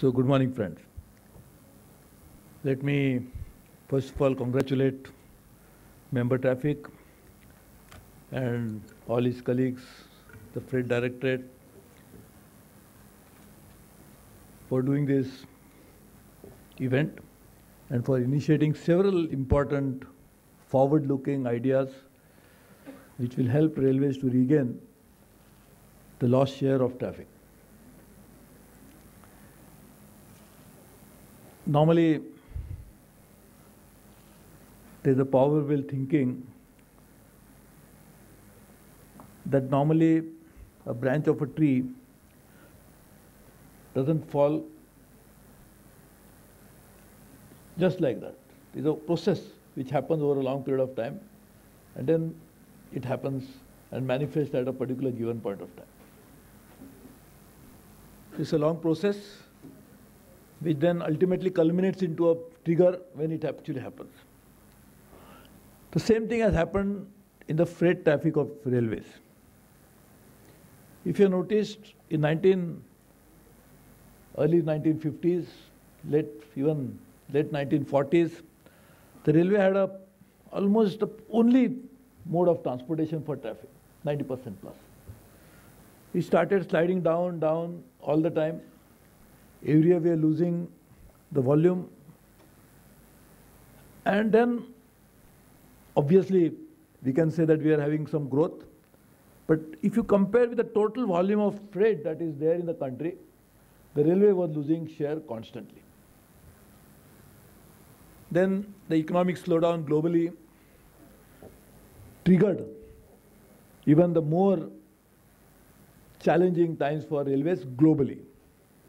So, good morning, friends. Let me first of all congratulate Member Traffic and all his colleagues, the Freight Directorate, for doing this event and for initiating several important forward-looking ideas which will help railways to regain the lost share of traffic. Normally, there's a power will thinking that normally a branch of a tree doesn't fall just like that. It's a process which happens over a long period of time and then it happens and manifests at a particular given point of time. It's a long process which then ultimately culminates into a trigger when it actually happens. The same thing has happened in the freight traffic of railways. If you noticed in 19 early 1950s, late even late 1940s, the railway had a almost the only mode of transportation for traffic, 90% plus. It started sliding down, down all the time. Every year we are losing the volume. And then, obviously, we can say that we are having some growth. But if you compare with the total volume of freight that is there in the country, the railway was losing share constantly. Then the economic slowdown globally triggered even the more challenging times for railways globally.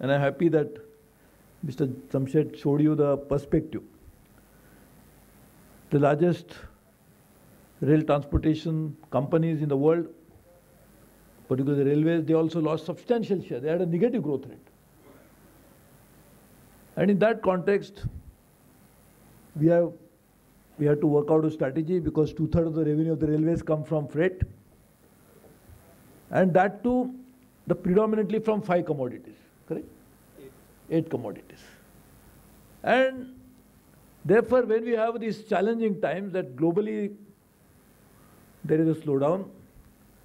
And I'm happy that Mr. Jamshed showed you the perspective. The largest rail transportation companies in the world, particularly the railways, they also lost substantial share. They had a negative growth rate. And in that context, we have we have to work out a strategy because two-thirds of the revenue of the railways come from freight. And that too, the predominantly from five commodities, correct? Eight, Eight commodities. And therefore, when we have these challenging times that globally there is a slowdown,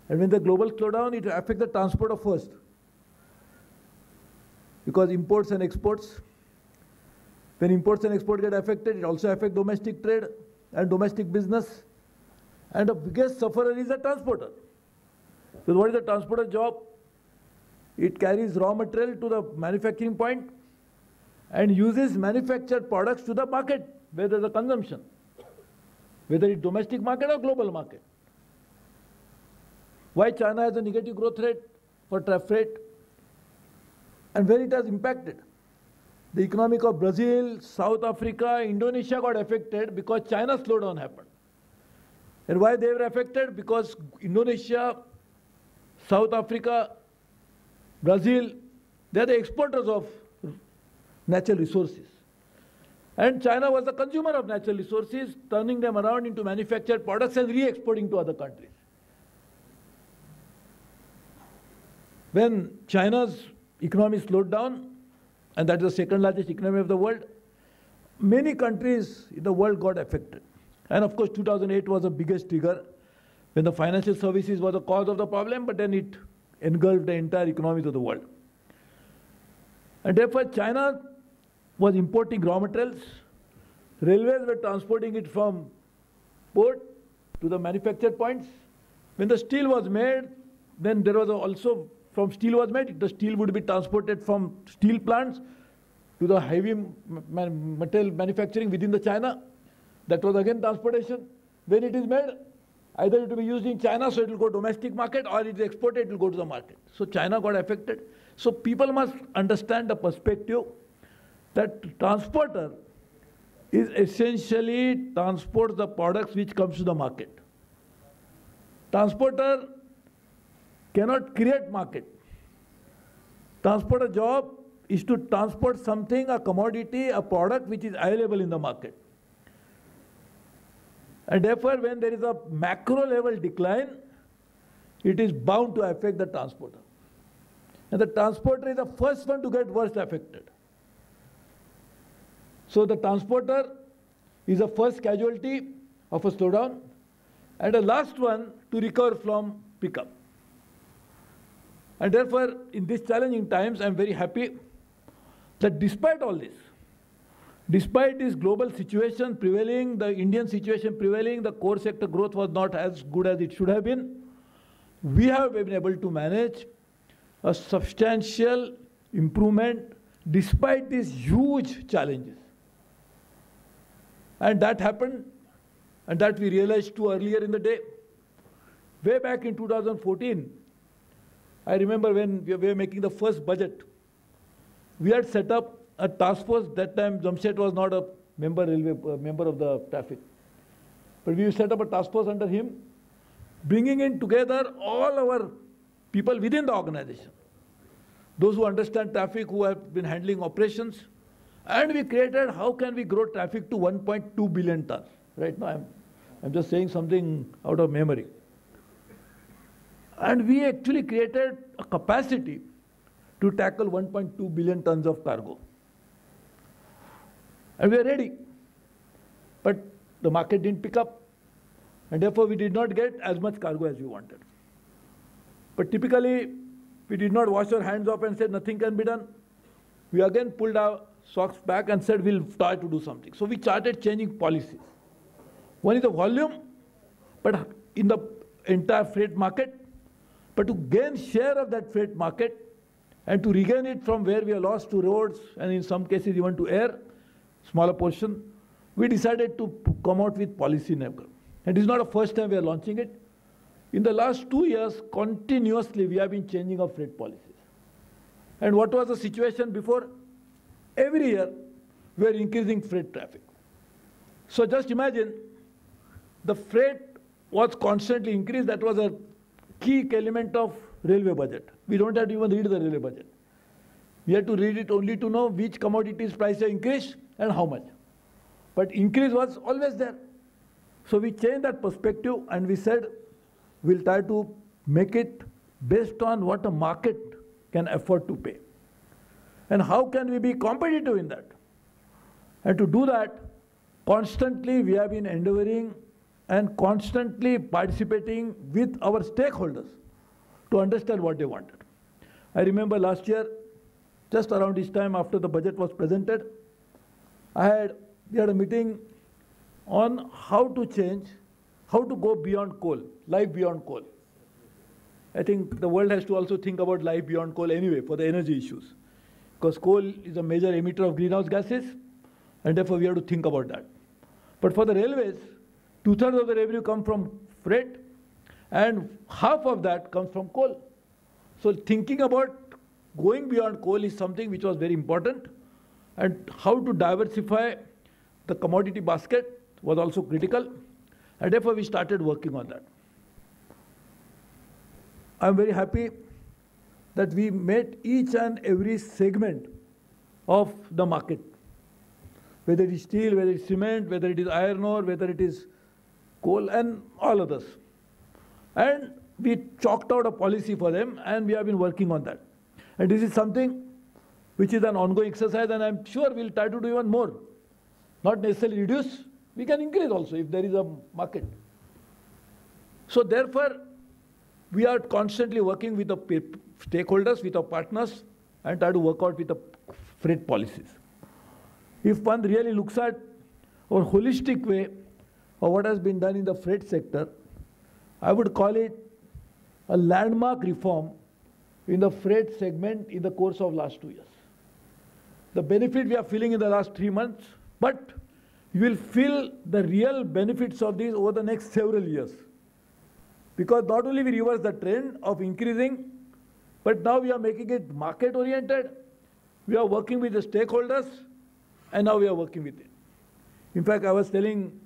and when the global slowdown, it affects the transporter first. Because imports and exports, when imports and exports get affected, it also affects domestic trade and domestic business. And the biggest sufferer is the transporter. Because what is the transporter job? It carries raw material to the manufacturing point and uses manufactured products to the market where there's a consumption, whether it's domestic market or global market. Why China has a negative growth rate for freight and where it has impacted. The economic of Brazil, South Africa, Indonesia got affected because China slowdown happened. And why they were affected? Because Indonesia, South Africa, Brazil, they are the exporters of natural resources. And China was the consumer of natural resources, turning them around into manufactured products and re-exporting to other countries. When China's economy slowed down, and that is the second largest economy of the world, many countries in the world got affected. And of course, 2008 was the biggest trigger when the financial services was the cause of the problem, but then it engulfed the entire economies of the world. And therefore, China was importing raw materials. Railways were transporting it from port to the manufactured points. When the steel was made, then there was also from steel was made, the steel would be transported from steel plants to the heavy metal manufacturing within the China. That was again transportation. When it is made, either it will be used in China, so it will go domestic market, or it is exported, it will go to the market. So China got affected. So people must understand the perspective that transporter is essentially transports the products which comes to the market. Transporter cannot create market. Transporter job is to transport something, a commodity, a product which is available in the market. And therefore, when there is a macro level decline, it is bound to affect the transporter. And the transporter is the first one to get worst affected. So the transporter is the first casualty of a slowdown and the last one to recover from pickup. And therefore, in these challenging times, I'm very happy that despite all this, despite this global situation prevailing, the Indian situation prevailing, the core sector growth was not as good as it should have been. We have been able to manage a substantial improvement despite these huge challenges. And that happened, and that we realized too earlier in the day. Way back in 2014, I remember when we were making the first budget, we had set up a task force. That time, Jamshed was not a member, railway, uh, member of the traffic. But we set up a task force under him, bringing in together all our people within the organization. Those who understand traffic, who have been handling operations. And we created how can we grow traffic to 1.2 billion tons. Right now, I'm, I'm just saying something out of memory. And we actually created a capacity to tackle 1.2 billion tons of cargo. And we are ready. But the market didn't pick up. And therefore, we did not get as much cargo as we wanted. But typically, we did not wash our hands off and said nothing can be done. We again pulled our socks back and said we'll try to do something. So we started changing policies. One is the volume, but in the entire freight market, but to gain share of that freight market and to regain it from where we are lost to roads and in some cases even to air, smaller portion, we decided to come out with policy enabler. And this not the first time we are launching it. In the last two years, continuously we have been changing our freight policies. And what was the situation before? Every year we are increasing freight traffic. So just imagine the freight was constantly increased. That was a key element of railway budget. We don't have to even read the railway budget. We have to read it only to know which commodities price have increased and how much. But increase was always there. So we changed that perspective and we said we'll try to make it based on what the market can afford to pay. And how can we be competitive in that? And to do that, constantly we have been endeavoring and constantly participating with our stakeholders to understand what they wanted. I remember last year, just around this time after the budget was presented, I had, we had a meeting on how to change, how to go beyond coal, life beyond coal. I think the world has to also think about life beyond coal anyway for the energy issues. Because coal is a major emitter of greenhouse gases, and therefore we have to think about that. But for the railways, Two-thirds of the revenue come from freight and half of that comes from coal. So thinking about going beyond coal is something which was very important and how to diversify the commodity basket was also critical and therefore we started working on that. I'm very happy that we met each and every segment of the market, whether it is steel, whether it is cement, whether it is iron ore, whether it is coal and all others. And we chalked out a policy for them and we have been working on that. And this is something which is an ongoing exercise and I'm sure we'll try to do even more. Not necessarily reduce, we can increase also if there is a market. So therefore, we are constantly working with the stakeholders, with our partners and try to work out with the freight policies. If one really looks at our holistic way of what has been done in the freight sector, I would call it a landmark reform in the freight segment in the course of last two years. The benefit we are feeling in the last three months, but you will feel the real benefits of this over the next several years. Because not only we reverse the trend of increasing, but now we are making it market oriented, we are working with the stakeholders, and now we are working with it. In fact, I was telling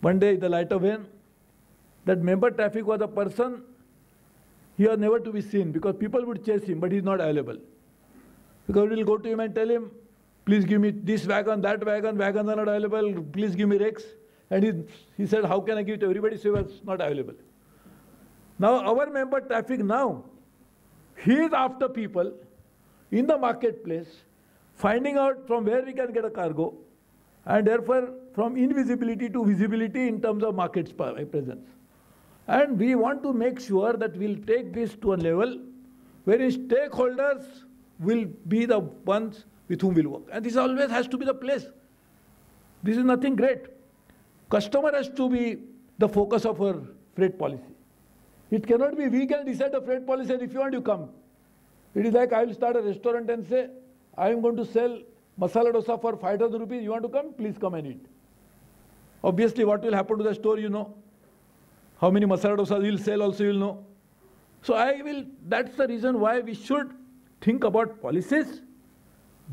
one day, the light of van, that member traffic was a person, he was never to be seen because people would chase him, but he's not available. Because we'll go to him and tell him, please give me this wagon, that wagon, wagons are not available, please give me rakes. And he, he said, how can I give it to everybody? So he was not available. Now our member traffic now, he is after people in the marketplace, finding out from where we can get a cargo, and therefore from invisibility to visibility in terms of market uh, presence. And we want to make sure that we'll take this to a level wherein stakeholders will be the ones with whom we'll work. And this always has to be the place. This is nothing great. Customer has to be the focus of our freight policy. It cannot be we can decide the freight policy and if you want, you come. It is like I will start a restaurant and say, I am going to sell masala dosa for 5,000 rupees. You want to come? Please come and eat. Obviously, what will happen to the store, you know. How many masala dosas will sell also, you'll know. So I will, that's the reason why we should think about policies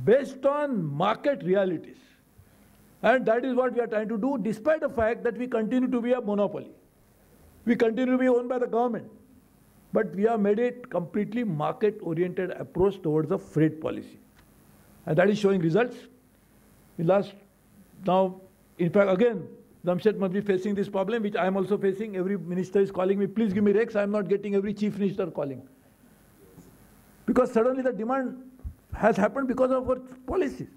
based on market realities. And that is what we are trying to do, despite the fact that we continue to be a monopoly. We continue to be owned by the government. But we have made it completely market-oriented approach towards the freight policy. And that is showing results. In last, now, in fact, again, Jamshed must be facing this problem, which I am also facing. Every minister is calling me, please give me rakes. I am not getting every chief minister calling. Because suddenly the demand has happened because of our policies.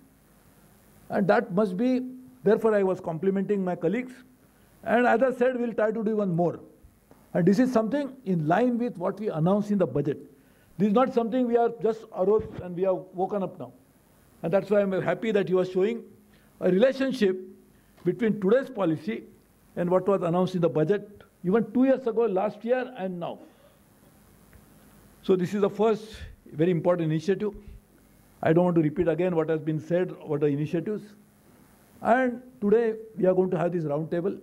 And that must be, therefore I was complimenting my colleagues. And as I said, we'll try to do even more. And this is something in line with what we announced in the budget. This is not something we are just arose and we have woken up now. And that's why I'm happy that you are showing a relationship between today's policy and what was announced in the budget even two years ago, last year and now. So this is the first very important initiative. I don't want to repeat again what has been said, what are the initiatives. And today we are going to have this roundtable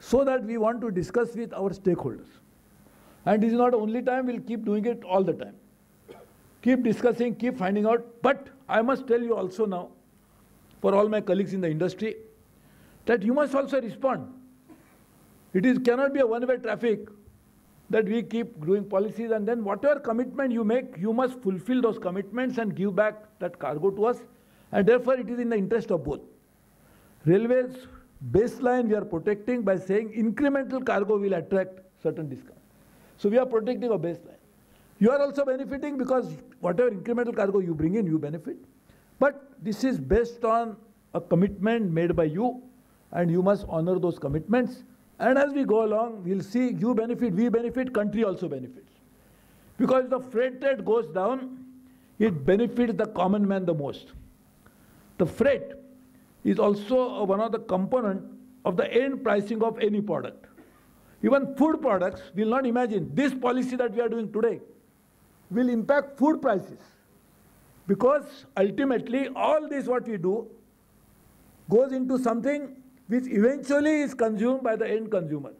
so that we want to discuss with our stakeholders. And this is not the only time, we'll keep doing it all the time. Keep discussing, keep finding out. But I must tell you also now, for all my colleagues in the industry, that you must also respond. It is, cannot be a one-way traffic that we keep doing policies and then whatever commitment you make, you must fulfill those commitments and give back that cargo to us. And therefore, it is in the interest of both. Railways baseline we are protecting by saying incremental cargo will attract certain discount. So we are protecting a baseline. You are also benefiting because whatever incremental cargo you bring in, you benefit. But this is based on a commitment made by you and you must honor those commitments. And as we go along, we'll see you benefit, we benefit, country also benefits. Because the freight rate goes down, it benefits the common man the most. The freight is also one of the component of the end pricing of any product. Even food products will not imagine this policy that we are doing today will impact food prices. Because ultimately all this what we do goes into something which eventually is consumed by the end consumer.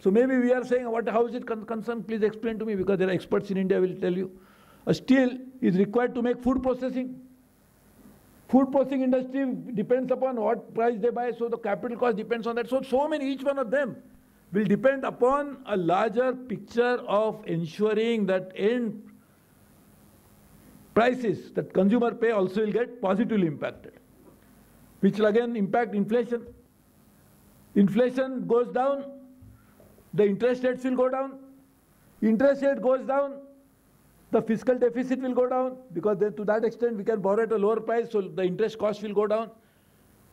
So maybe we are saying, what, how is it con concerned? Please explain to me because there are experts in India will tell you. Uh, a steel is required to make food processing. Food processing industry depends upon what price they buy, so the capital cost depends on that. So, so many, each one of them will depend upon a larger picture of ensuring that end prices that consumer pay also will get positively impacted, which will again impact inflation. Inflation goes down, the interest rates will go down. Interest rate goes down, the fiscal deficit will go down because then to that extent we can borrow at a lower price, so the interest cost will go down.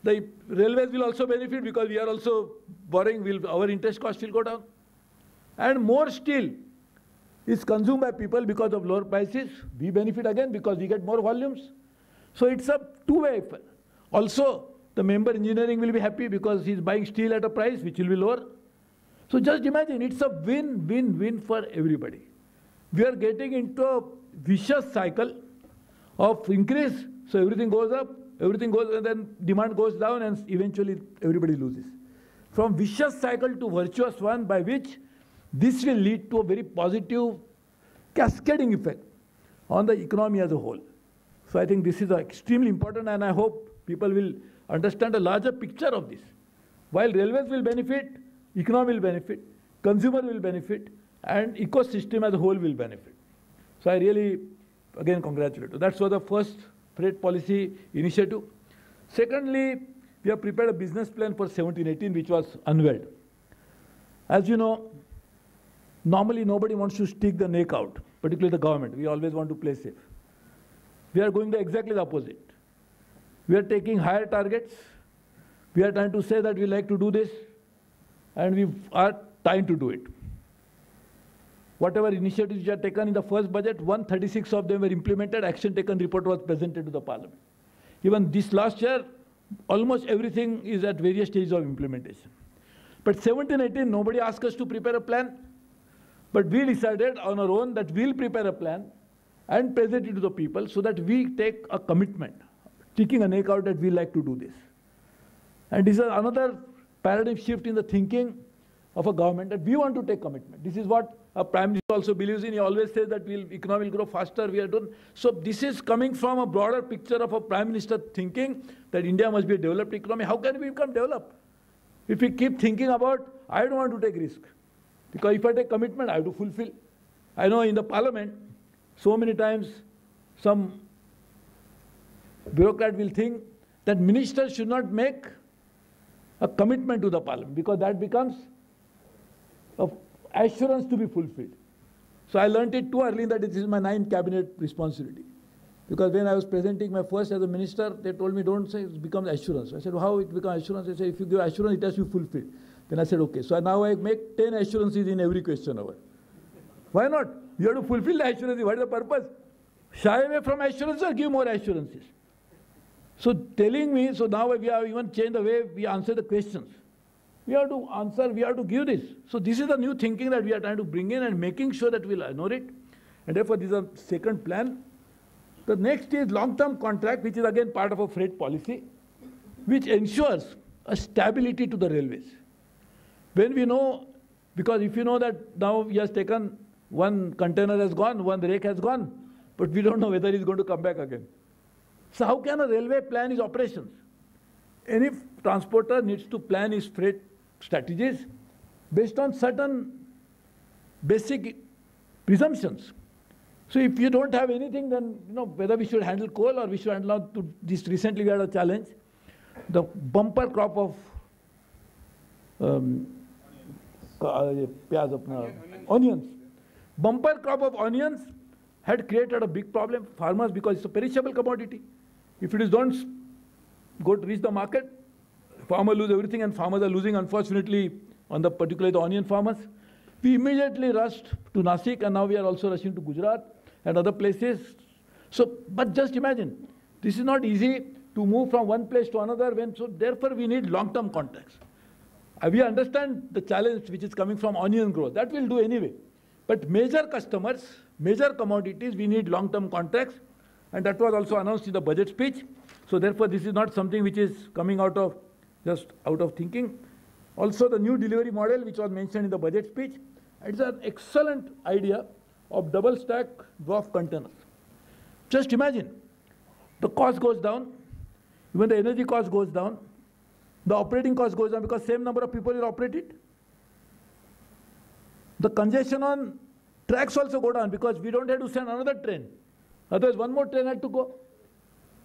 The railways will also benefit because we are also borrowing, will, our interest cost will go down. And more steel is consumed by people because of lower prices. We benefit again because we get more volumes. So it's a two-way Also, the member engineering will be happy because he's buying steel at a price which will be lower. So just imagine, it's a win-win-win for everybody. We are getting into a vicious cycle of increase. So everything goes up, everything goes, and then demand goes down, and eventually everybody loses. From vicious cycle to virtuous one, by which this will lead to a very positive cascading effect on the economy as a whole. So I think this is extremely important, and I hope people will understand a larger picture of this. While railways will benefit, economy will benefit, consumer will benefit, and ecosystem as a whole will benefit. So I really, again, congratulate you. That's was the first freight policy initiative. Secondly, we have prepared a business plan for 17-18, which was unveiled. As you know, normally nobody wants to stick the neck out, particularly the government. We always want to play safe. We are going the exactly the opposite. We are taking higher targets, We are trying to say that we like to do this, and we are trying to do it. Whatever initiatives which are taken in the first budget, 136 of them were implemented. Action taken report was presented to the parliament. Even this last year, almost everything is at various stages of implementation. But 17, 18, nobody asked us to prepare a plan. But we decided on our own that we'll prepare a plan and present it to the people so that we take a commitment, taking a neck out that we like to do this. And this is another paradigm shift in the thinking of a government that we want to take commitment. This is what a prime minister also believes in. He always says that we'll, economy will grow faster. We are done. So this is coming from a broader picture of a prime minister thinking that India must be a developed economy. How can we become developed? If we keep thinking about, I don't want to take risk. Because if I take commitment, I have to fulfill. I know in the parliament, so many times some bureaucrat will think that ministers should not make a commitment to the parliament because that becomes a assurance to be fulfilled. So I learned it too early that this is my ninth cabinet responsibility. Because when I was presenting my first as a minister, they told me, don't say it becomes assurance. I said, how it becomes assurance? They said, if you give assurance, it has to be fulfilled. Then I said, okay. So now I make 10 assurances in every question hour. Why not? You have to fulfill the assurance. What is the purpose? Shy away from assurances or give more assurances. So telling me, so now we have even changed the way we answer the questions. We have to answer, we have to give this. So this is the new thinking that we are trying to bring in and making sure that we'll honor it. And therefore, this is a second plan. The next is long-term contract, which is again part of a freight policy, which ensures a stability to the railways. When we know, because if you know that now he has taken one container has gone, one rake has gone, but we don't know whether he's going to come back again. So how can a railway plan his operations? Any transporter needs to plan his freight strategies based on certain basic presumptions. So if you don't have anything, then you know whether we should handle coal or we should handle to this. Recently, we had a challenge, the bumper crop of um, onions. Bumper crop of onions had created a big problem for farmers because it's a perishable commodity. If it is don't go to reach the market, farmer lose everything and farmers are losing unfortunately on the particularly the onion farmers. We immediately rushed to Nasik and now we are also rushing to Gujarat and other places. So, but just imagine, this is not easy to move from one place to another when, so therefore we need long-term contracts. Uh, we understand the challenge which is coming from onion growth. That we'll do anyway. But major customers, major commodities, we need long-term contracts. And that was also announced in the budget speech. So therefore, this is not something which is coming out of just out of thinking. Also, the new delivery model, which was mentioned in the budget speech, it's an excellent idea of double stack dwarf containers. Just imagine, the cost goes down, even the energy cost goes down, the operating cost goes down because same number of people will operate it. The congestion on tracks also go down because we don't have to send another train. Otherwise, one more train had to go.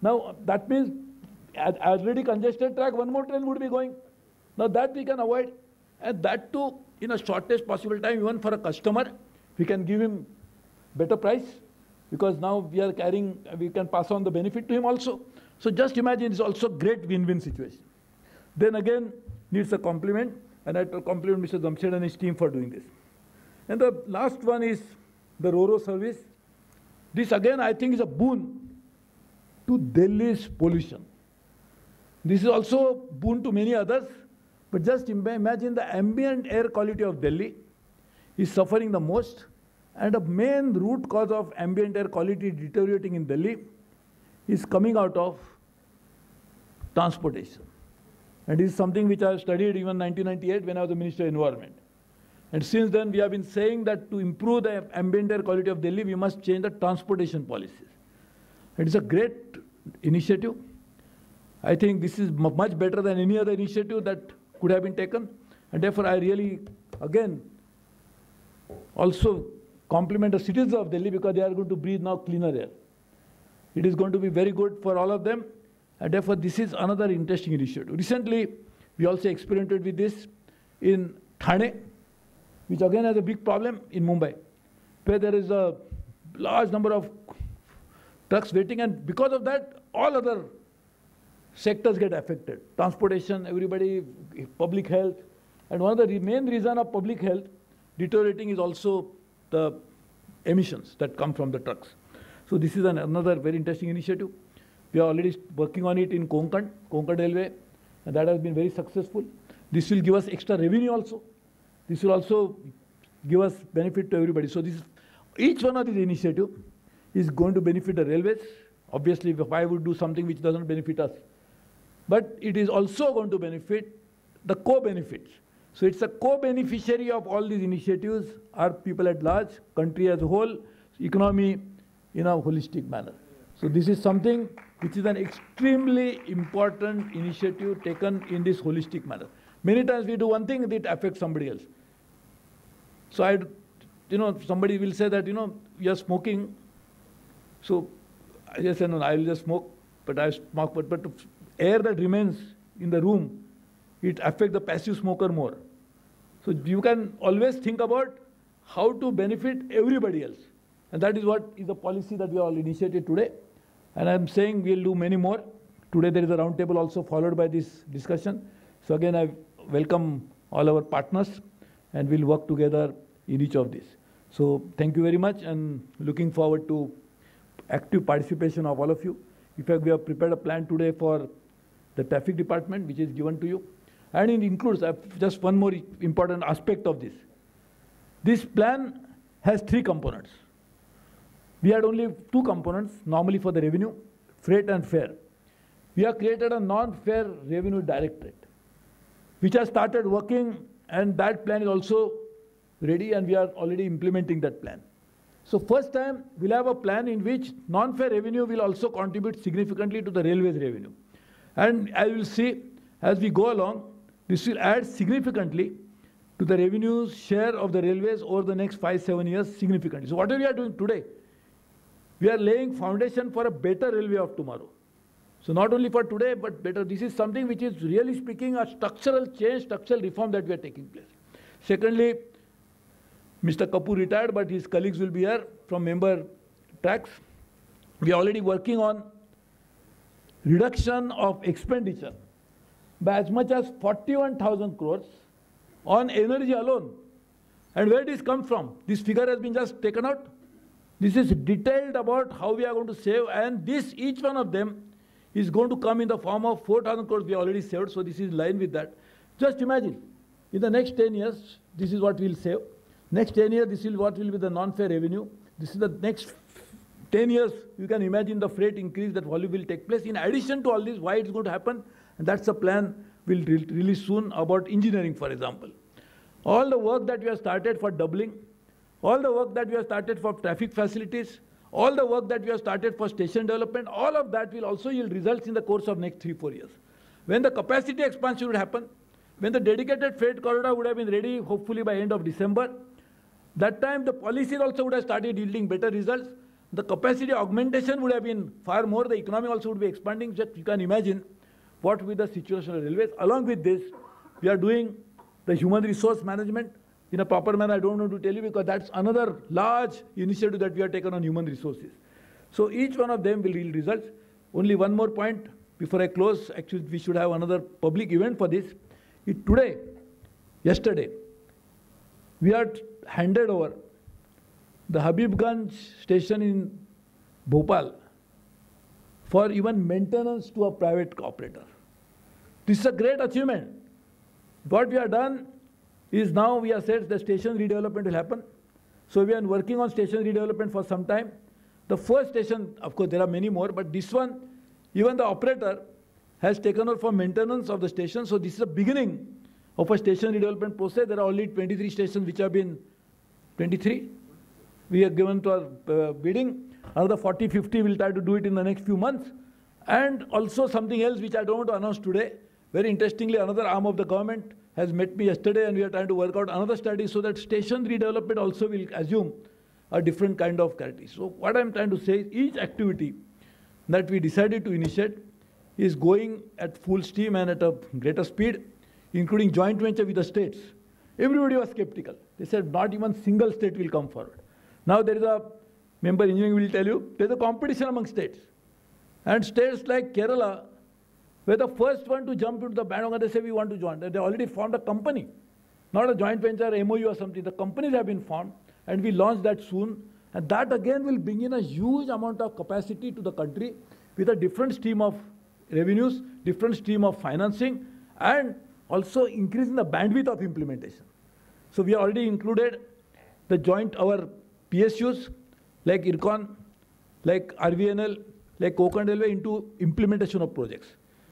Now, that means already congested track, one more train would be going. Now, that we can avoid. And that too, in a shortest possible time, even for a customer, we can give him better price because now we are carrying, we can pass on the benefit to him also. So just imagine it's also great win-win situation. Then again, needs a compliment, and I compliment Mr. Jamshed and his team for doing this. And the last one is the RoRo service. This again, I think, is a boon to Delhi's pollution. This is also a boon to many others, but just imagine the ambient air quality of Delhi is suffering the most, and a main root cause of ambient air quality deteriorating in Delhi is coming out of transportation. And this is something which I studied even 1998 when I was the Minister of Environment. And since then, we have been saying that to improve the ambient air quality of Delhi, we must change the transportation policies. It is a great initiative. I think this is much better than any other initiative that could have been taken. And therefore, I really, again, also compliment the citizens of Delhi because they are going to breathe now cleaner air. It is going to be very good for all of them. And therefore, this is another interesting initiative. Recently, we also experimented with this in Thane, which again has a big problem in Mumbai, where there is a large number of trucks waiting, and because of that, all other sectors get affected. Transportation, everybody, public health. And one of the main reason of public health deteriorating is also the emissions that come from the trucks. So this is an, another very interesting initiative. We are already working on it in Konkan, Konkan Railway, and that has been very successful. This will give us extra revenue also. This will also give us benefit to everybody. So this, each one of these initiatives is going to benefit the railways. Obviously, I would do something which doesn't benefit us, but it is also going to benefit the co-benefits. So it's a co-beneficiary of all these initiatives are people at large, country as a whole, economy in a holistic manner. So this is something which is an extremely important initiative taken in this holistic manner. Many times we do one thing that affects somebody else. So I, you know, somebody will say that, you know, you're smoking. So I just say, no, I will just smoke, but I smoke, but, but air that remains in the room, it affects the passive smoker more. So you can always think about how to benefit everybody else. And that is what is the policy that we all initiated today. And I'm saying we'll do many more. Today there is a roundtable also followed by this discussion. So again, I welcome all our partners and we'll work together in each of these. So thank you very much and looking forward to active participation of all of you. In fact, we have prepared a plan today for the traffic department, which is given to you. And it includes uh, just one more important aspect of this. This plan has three components. We had only two components normally for the revenue, freight and fare. We have created a non-fare revenue directorate, which has started working and that plan is also ready and we are already implementing that plan. So first time we'll have a plan in which non-fare revenue will also contribute significantly to the railways revenue. And I will see as we go along, this will add significantly to the revenues share of the railways over the next five, seven years significantly. So whatever we are doing today, we are laying foundation for a better railway of tomorrow. So not only for today, but better. This is something which is really speaking a structural change, structural reform that we are taking place. Secondly, Mr. Kapoor retired, but his colleagues will be here from member traction. We are already working on reduction of expenditure by as much as 41,000 crores on energy alone. And where this come from? This figure has been just taken out. This is detailed about how we are going to save and this, each one of them is going to come in the form of 4,000 crores we already saved. So this is in line with that. Just imagine, in the next 10 years, this is what we'll save. Next 10 years, this is what will be the non-fare revenue. This is the next 10 years, you can imagine the freight increase that volume will take place. In addition to all this, why it's going to happen? And that's the plan we'll re release soon about engineering, for example. All the work that we have started for doubling, all the work that we have started for traffic facilities, all the work that we have started for station development, all of that will also yield results in the course of next three, four years. When the capacity expansion would happen, when the dedicated freight corridor would have been ready, hopefully by end of December, that time the policies also would have started yielding better results. The capacity augmentation would have been far more. The economy also would be expanding. Just you can imagine what be the situation of railways. Along with this, we are doing the human resource management in a proper manner. I don't want to tell you because that's another large initiative that we have taken on human resources. So each one of them will yield results. Only one more point before I close. Actually, we should have another public event for this. It, today, yesterday, we had handed over the Habibganj station in Bhopal for even maintenance to a private operator. This is a great achievement. What we have done is now we have said the station redevelopment will happen. So we are working on station redevelopment for some time. The first station, of course, there are many more, but this one, even the operator has taken over for maintenance of the station. So this is the beginning of a station redevelopment process. There are only 23 stations which have been 23. We are given to our uh, bidding. Another 40, 50, we'll try to do it in the next few months. And also something else which I don't want to announce today. Very interestingly, another arm of the government has met me yesterday and we are trying to work out another study so that station redevelopment also will assume a different kind of character. So what I'm trying to say is each activity that we decided to initiate is going at full steam and at a greater speed, including joint venture with the states. Everybody was skeptical. They said not even single state will come forward. Now there is a member engineering will tell you, there's a competition among states. And states like Kerala, We're the first one to jump into the bandwagon. They say we want to join. They already formed a company, not a joint venture, MOU or something. The companies have been formed, and we launch that soon. And that again will bring in a huge amount of capacity to the country with a different stream of revenues, different stream of financing, and also increasing the bandwidth of implementation. So we already included the joint, our PSUs, like IRCON, like RVNL, like Konkan Railway into implementation of projects.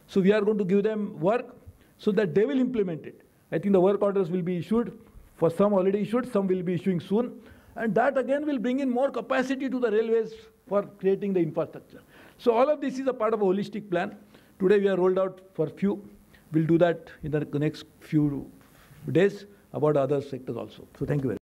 So we are going to give them work so that they will implement it. I think the work orders will be issued. For some already issued, some will be issuing soon. And that again will bring in more capacity to the railways for creating the infrastructure. So all of this is a part of a holistic plan. Today we are rolled out for few. We'll do that in the next few days about other sectors also. So thank you very much.